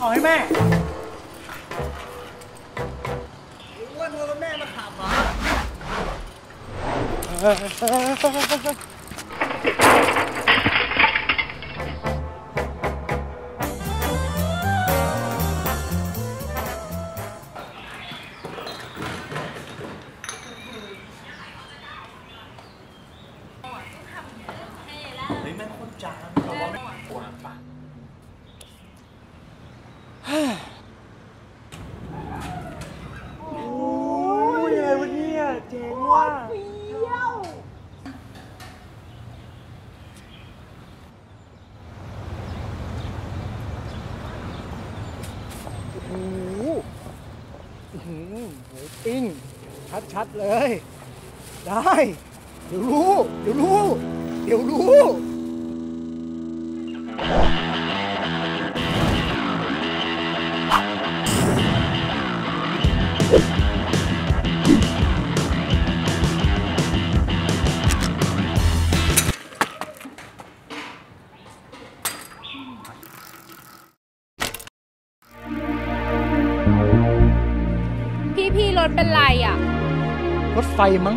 ของให้แม่อ้วนรถแม่มาขับเหรอ ชัดเลย ได้ เดี๋ยวรู้ เดี๋ยวรู้ เดี๋ยวรู้พี่พี่รถเป็นไรอะ รถไฟมั้ง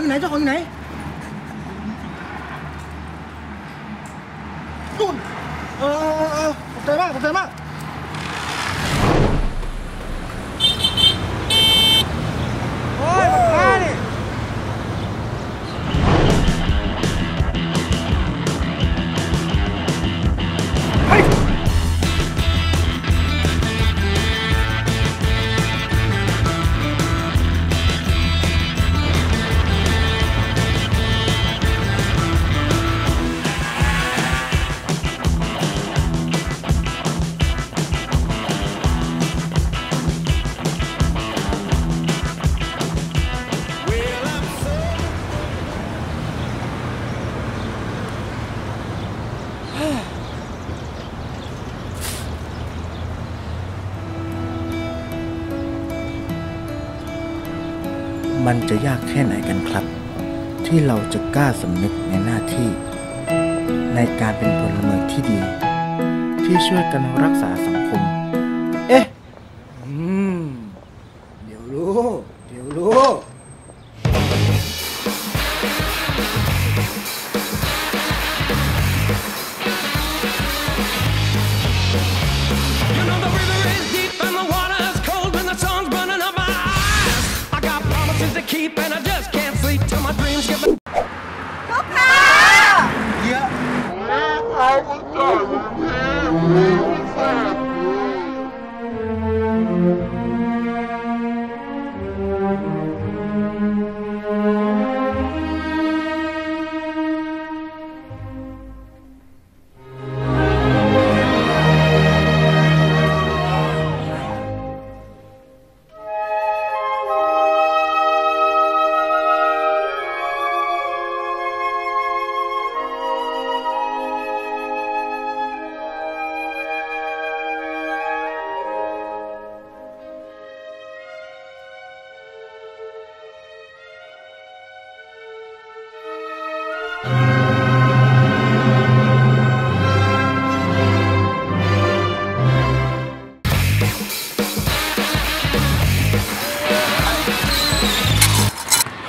องอยู่ไหนเจ้าของอยู่ไหนนู่นเออเออเออขอบใจมากขอบใจมาก มันจะยากแค่ไหนกันครับ ที่เราจะกล้าสำนึกในหน้าที่ ในการเป็นพลเมืองที่ดี ที่ช่วยกันรักษาสังคม to keep and I just can't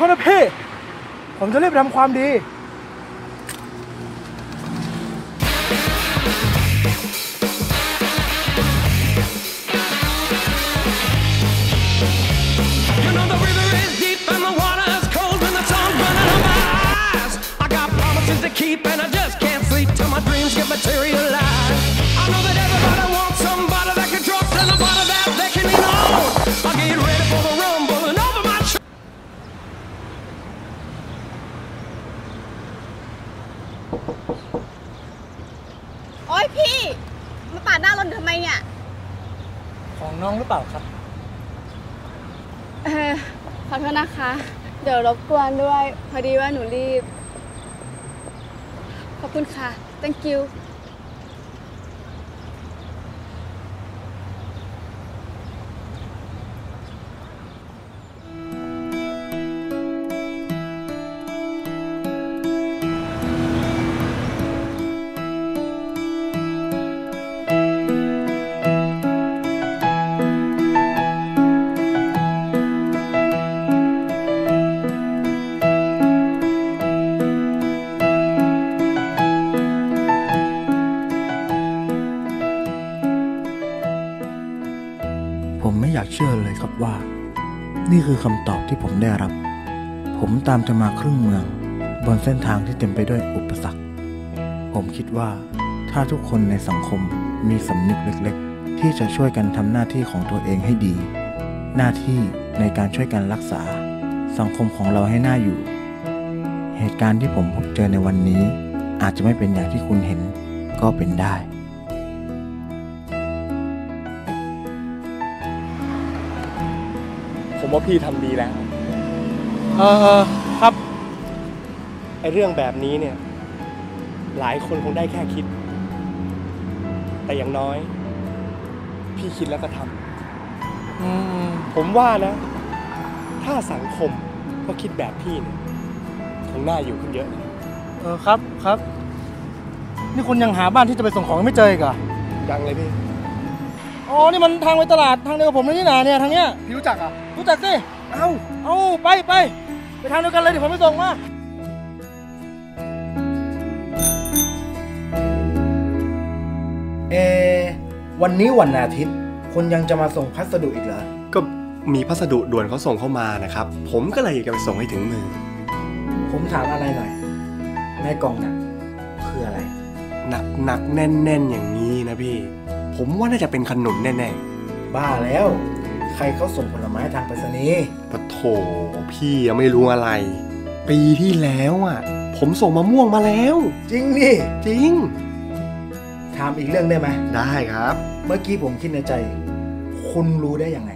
โทษนะพี่ ผมจะรีบทำความดี โอ๊ยพี่ มาปาดหน้ารถทำไมเนี่ย ของน้องหรือเปล่าครับ เออขอโทษนะคะ เดี๋ยวรบกวนด้วย พอดีว่าหนูรีบ ขอบคุณค่ะ thank you ว่า นี่คือคำตอบที่ผมได้รับ ผมตามจะมาครึ่งเมือง บนเส้นทางที่เต็มไปด้วยอุปสรรค ผมคิดว่า ถ้าทุกคนในสังคมมีสำนึกเล็กๆ ที่จะช่วยกันทำหน้าที่ของตัวเองให้ดี หน้าที่ในการช่วยกันรักษา สังคมของเราให้น่าอยู่ เหตุการณ์ที่ผมพบเจอในวันนี้ อาจจะไม่เป็นอย่างที่คุณเห็นก็เป็นได้ ว่าพี่ทำดีแล้ว เออครับไอ้เรื่องแบบนี้เนี่ย หลายคนคงได้แค่คิด แต่อย่างน้อย พี่คิดแล้วก็ทอืมำผมว่านะ ถ้าสังคมก็คิดแบบพี่เนี่ยคงน่าอยู่ขึ้นเยอะเลยเออครับครับ นี่คุณยังหาบ้านที่จะไปส่งของยังไม่เจออีกเหรอยังเลยพี่ อ๋อ นี่มันทางไปตลาดทางเดียวกับผมเลยนี่นาเนี่ยทางเนี้ย พี่รู้จักอะรู้จักสิเอ้าเอ้าไปไปไปทางเดียวกันเลยเดี๋ยวผมไปส่งมาเอวันนี้วันอาทิตย์คุณยังจะมาส่งพัสดุอีกเหรอ ก็มีพัสดุด่วนเขาส่งเข้ามานะครับ ผมก็เลยอยากจะไปส่งให้ถึงมือ ผมถามอะไรหน่อย ในกล่องน่ะคืออะไร หนักหนักๆแน่นแน่นๆอย่างนี้นะพี่ ผมว่าน่าจะเป็นขนุนแน่บ้าแล้ว ใครเขาส่งผลไม้ทางไปรษณีย์ๆปะโถพี่ยังไม่รู้อะไร ปีที่แล้วอะ ผมส่งมะม่วงมาแล้ว จริงนี่จริง ถามอีกเรื่องได้ไหมได้ครับ เมื่อกี้ผมคิดในใจ คุณรู้ได้ยังไง